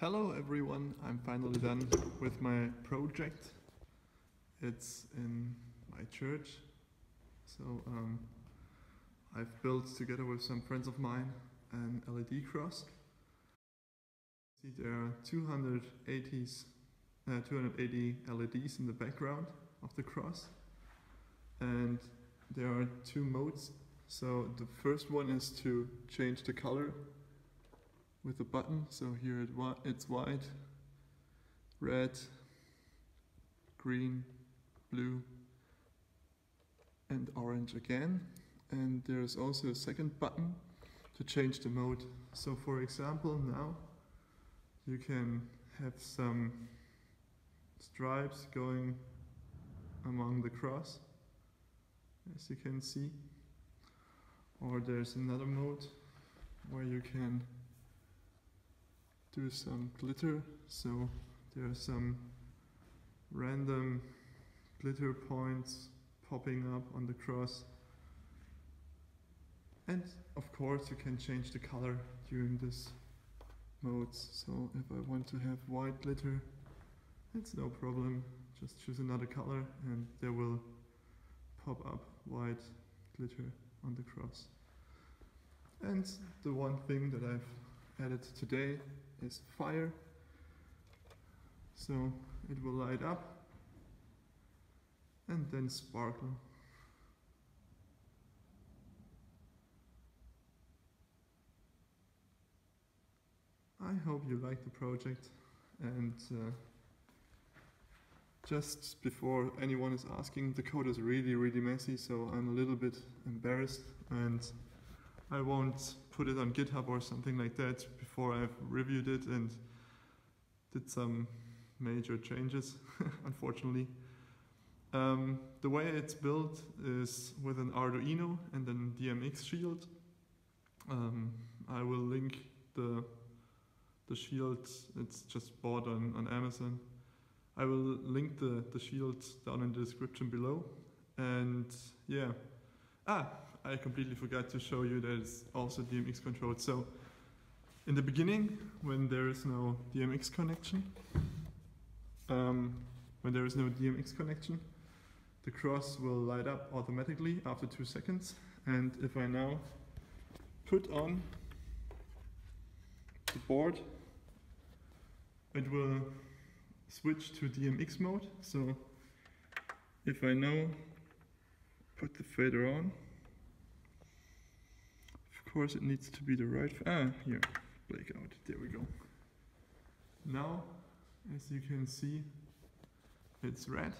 Hello everyone, I'm finally done with my project. It's in my church. So um, I've built together with some friends of mine an LED cross. See there are 280s, uh, 280 LEDs in the background of the cross. And there are two modes. So the first one is to change the color with a button. So here it it's white, red, green, blue, and orange again. And there's also a second button to change the mode. So for example, now you can have some stripes going among the cross, as you can see. Or there's another mode where you can do some glitter. So there are some random glitter points popping up on the cross. And of course you can change the color during this modes. So if I want to have white glitter, it's no problem. Just choose another color and there will pop up white glitter on the cross. And the one thing that I've added today is fire. So it will light up and then sparkle. I hope you like the project and uh, just before anyone is asking, the code is really really messy so I'm a little bit embarrassed and I won't put it on GitHub or something like that before I've reviewed it and did some major changes, unfortunately. Um, the way it's built is with an Arduino and then DMX shield. Um, I will link the the shield, it's just bought on, on Amazon. I will link the, the shield down in the description below. And yeah, ah, I completely forgot to show you that it's also DMX controlled. So in the beginning, when there is no DMX connection, um, when there is no DMX connection, the cross will light up automatically after two seconds. And if I now put on the board, it will switch to DMX mode. So if I now put the fader on, course it needs to be the right, ah, here, blackout, there we go. Now, as you can see, it's red